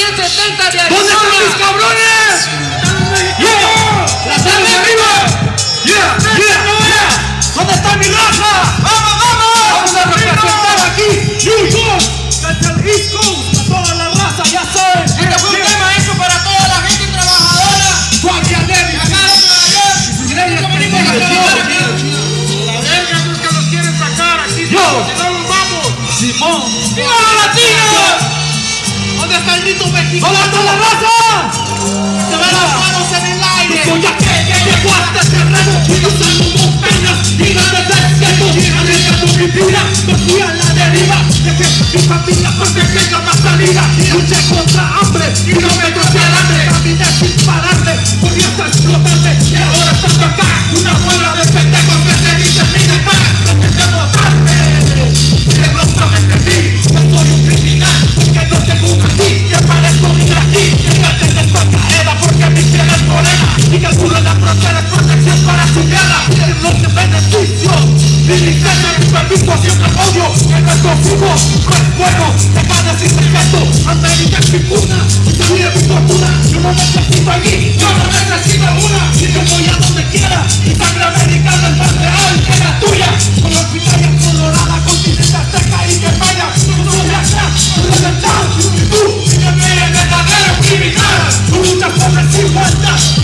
170 de ¿Dónde están mis cabrones? Yeah. Las manos arriba. Yeah, yeah, yeah. ¿Dónde está mi raza? Vamos, vamos. Vamos a representar aquí. New York. Desde el East Coast. A toda la raza, ya saben. Este fue un tema hecho para toda la gente trabajadora. Guardia. Acá de Nueva York. La es que los quieren sacar aquí. Si no nos vamos. Simón. El mexicano? ¿Dónde está la raza? Se ven las manos en el aire. Soy aquel que llegó a este terreno y no salgo montañas gigantes del desierto arriesgando mi vida me fui a la deriva dejé mi familia porque tenga más salida luché contra hambre y no me Es es bueno Deja de decir secreto, América es mi cuna mi fortuna. Yo no allí, yo no necesito una. Y yo voy donde quiera Mi americana es más real que la tuya. Con la pitaya colorada, continente azteca y que vaya No soy acá, Y tú, y me verdadero criminal. Tú luchas por desigualdad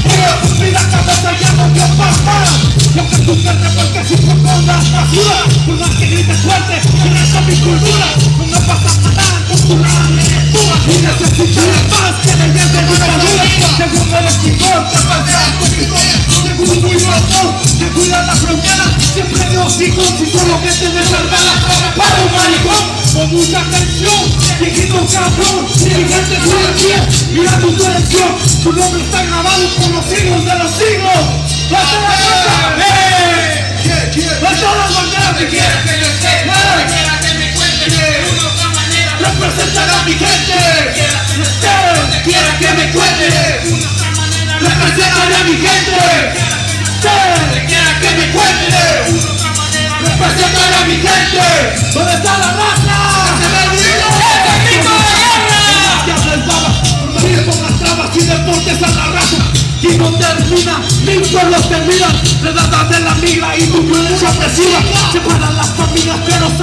Y aunque tú te revuelques y propongas basura Por más que grites fuerte, tienes a mi cultura No me pasa nada con tu lectura Y necesitas más que leyes de dictadura Según eres chingón, te paseas con chingón Según muy razón, te cuida la frontera Siempre hijos y solo que te desarma la cara para un maricón Con mucha atención, viejito cabrón Dirigente de la mira tu selección Tu nombre está grabado por los siglos de los siglos. ¡Basta a mi gente! ¡Quiera que me cuente! ¡Representar a mi gente! ¡Quiera que me cuente! ¡Representar a mi gente! ¿Dónde está la raza? Y deportes a la raza. Y no termina, mi pueblo termina, redada de la migra y tu violencia opresiva.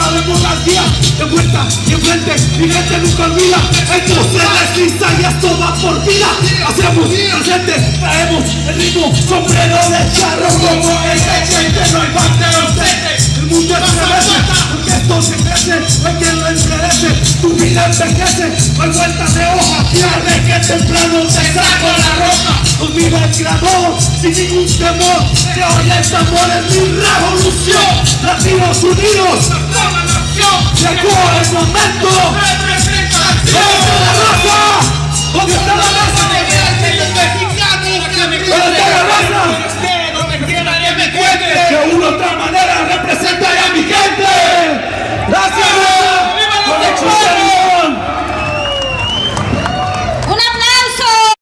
Sabemos las vías. De vuelta y enfrente, mi gente nunca olvida. Esto se desliza y esto va por vida. Hacemos presente, traemos el ritmo, sombrero de charro como el gente. No hay parte ausente, el mundo rebelde. Porque esto se crece, hay quien lo enderece. Tu vida envejece, no hay vuelta de hoja. Tarde que temprano te saco la ropa conmigo es amor, sin ningún temor, que hoy el tambor es mi revolución, Latinos Unidos, la nueva nación, llegó el momento, de la raza, ¿dónde está la raza?